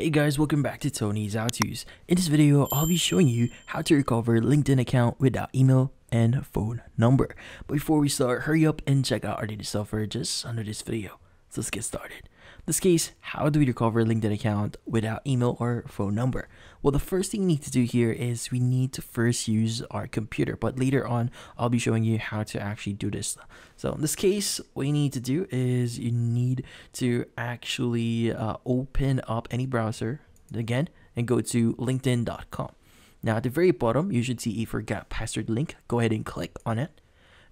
Hey guys, welcome back to Tony's HowTos. In this video, I'll be showing you how to recover LinkedIn account without email and phone number. But before we start, hurry up and check out our data software just under this video. So let's get started this case, how do we recover a LinkedIn account without email or phone number? Well, the first thing you need to do here is we need to first use our computer, but later on, I'll be showing you how to actually do this. So in this case, what you need to do is you need to actually uh, open up any browser again and go to linkedin.com. Now at the very bottom, you should see a forgot password link. Go ahead and click on it.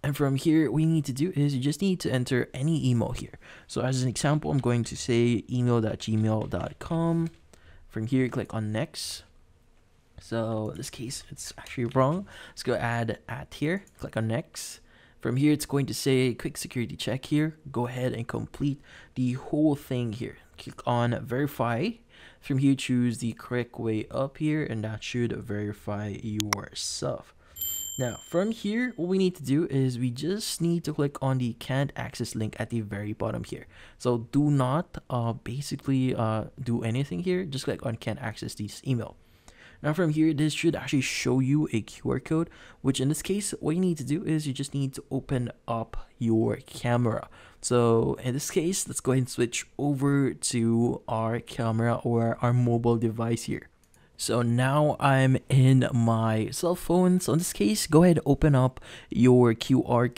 And from here, we need to do is you just need to enter any email here. So as an example, I'm going to say email.gmail.com. From here, click on next. So in this case, it's actually wrong. Let's go add at here, click on next. From here, it's going to say quick security check here. Go ahead and complete the whole thing here. Click on verify. From here, choose the correct way up here, and that should verify your. Now, from here, what we need to do is we just need to click on the can't access link at the very bottom here. So do not uh, basically uh, do anything here. Just click on can't access this email. Now from here, this should actually show you a QR code, which in this case, what you need to do is you just need to open up your camera. So in this case, let's go ahead and switch over to our camera or our mobile device here. So now I'm in my cell phone. So in this case, go ahead open up your QR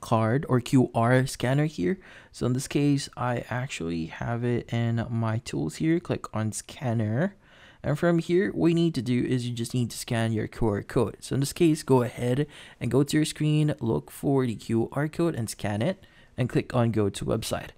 card or QR scanner here. So in this case, I actually have it in my tools here. Click on scanner. And from here, what you need to do is you just need to scan your QR code. So in this case, go ahead and go to your screen, look for the QR code and scan it and click on go to website.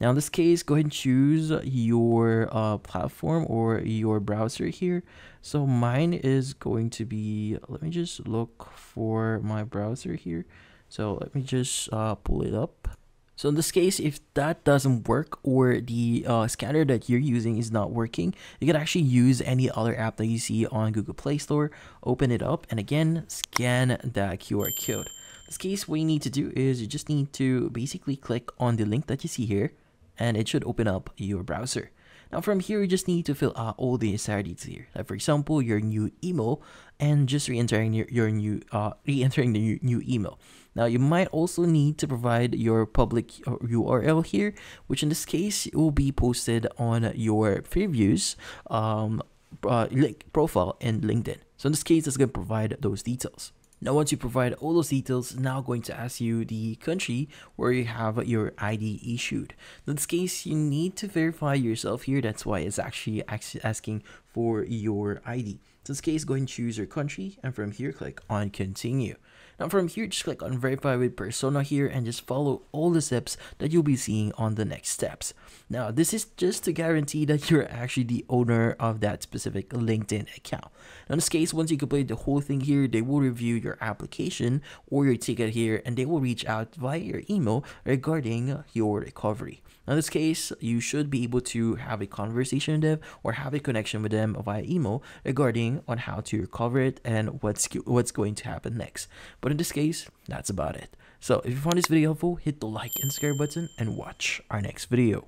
Now in this case, go ahead and choose your uh, platform or your browser here. So mine is going to be, let me just look for my browser here. So let me just uh, pull it up. So in this case, if that doesn't work or the uh, scanner that you're using is not working, you can actually use any other app that you see on Google Play Store, open it up, and again, scan that QR code. In this case, what you need to do is you just need to basically click on the link that you see here and it should open up your browser. Now from here, you just need to fill out all the details here. Like for example, your new email and just re-entering your, your new uh, re-entering the new, new email. Now you might also need to provide your public URL here, which in this case will be posted on your previous um, uh, profile in LinkedIn. So in this case, it's going to provide those details. Now once you provide all those details, now going to ask you the country where you have your ID issued. In this case, you need to verify yourself here. That's why it's actually asking for your ID. In this case, go and choose your country and from here, click on continue. Now from here, just click on verify with persona here and just follow all the steps that you'll be seeing on the next steps. Now this is just to guarantee that you're actually the owner of that specific LinkedIn account. Now in this case, once you complete the whole thing here, they will review your application or your ticket here and they will reach out via your email regarding your recovery. Now in this case, you should be able to have a conversation with them or have a connection with them via email regarding on how to recover it and what's what's going to happen next. But in this case, that's about it. So if you found this video helpful, hit the like and subscribe button and watch our next video.